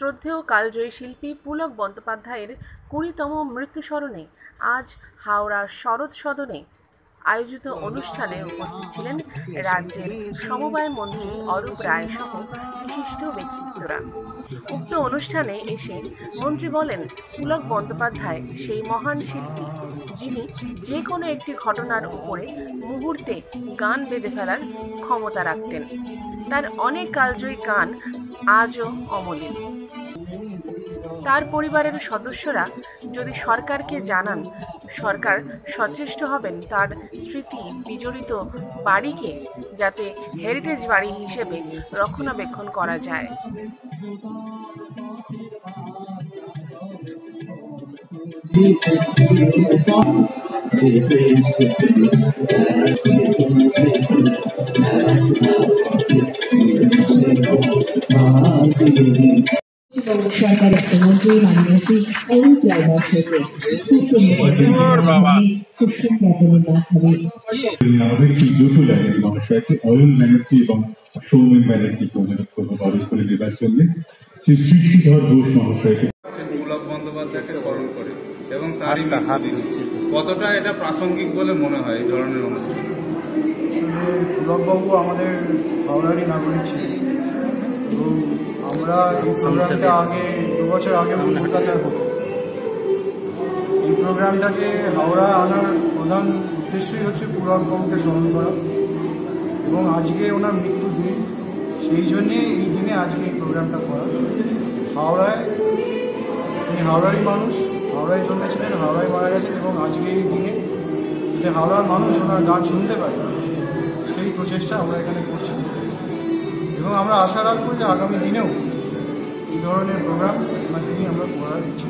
শ্রদ্ধেয় কালজয়ী শিল্পী পুলক বন্দ্যোপাধ্যায়ের কুড়িতম মৃত্যুস্মরণে আজ হাওড়া শরৎ সদনে আয়োজিত অনুষ্ঠানে উপস্থিত ছিলেন রাজ্যের সমবায় মন্ত্রী অরূপ রায় সহ বিশিষ্ট ব্যক্তিত্বরা। উক্ত অনুষ্ঠানে এসে মন্ত্রী বলেন, পুলক বন্দ্যোপাধ্যায় সেই মহান শিল্পী যিনি যে কোনো একটি ঘটনার উপরে মুহূর্তে গান বেঁধে ফেলার ক্ষমতা রাখতেন। তার অনেক কালজয়ী গান আজও অমলিন। তার পরিবারের সদস্যরা যদি সরকারকে জানান, সরকার সচেষ্ট হবেন তার স্মৃতি বিজড়িত বাড়িকে যাতে হেরিটেজ বাড়ি হিসেবে রক্ষণাবেক্ষণ করা যায়। সরকার অর্থমন্ত্রী ব্যানার্জি ব্যানার্জি এবং পুলক বন্দ্যোপাধ্যায়কে করে এবং তারই। কতটা এটা প্রাসঙ্গিক বলে মনে হয় এই ধরনের অনুষ্ঠান পুলকবাবু আমাদের হাওড়ারই নাগরিক ছিলেন আমরা এই প্রোগ্রামটা আগে দু বছর আগে কলকাতায় হতো। এই প্রোগ্রামটাকে হাওড়া আনার প্রধান উদ্দেশ্যই হচ্ছে পুলকবাবুকে স্মরণ করা। এবং আজকে ওনার মৃত্যু দিন সেই জন্যে এই দিনে আজকে এই প্রোগ্রামটা করা। হাওড়ায় উনি হাওড়ারই মানুষ হাওড়ায় জন্মেছিলেন হাওড়ায় মারা গেছেন এবং আজকে এই দিনে যে হাওড়ার মানুষ ওনার গান শুনতে পায় সেই প্রচেষ্টা আমরা এখানে করছি। এবং আমরা আশা রাখব যে আগামী দিনেও এই ধরনের প্রোগ্রাম মাধ্যমে আমরা করার ইচ্ছে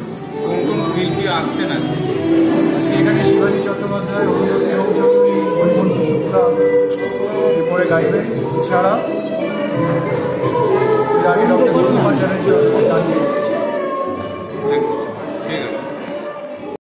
কোন শিল্পী আসছেন আজকে এখানে শিবাজী চট্টোপাধ্যায় অরুণজ্যোতি হোমচন্দ্রী বৈকুণ্ঠ শুক্লা এরপরে গাইবেন। এছাড়া এর আগে ডক্টর